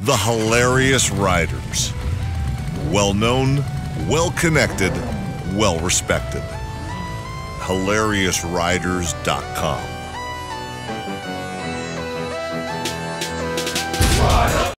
The Hilarious Riders. Well known, well connected, well respected. HilariousRiders.com.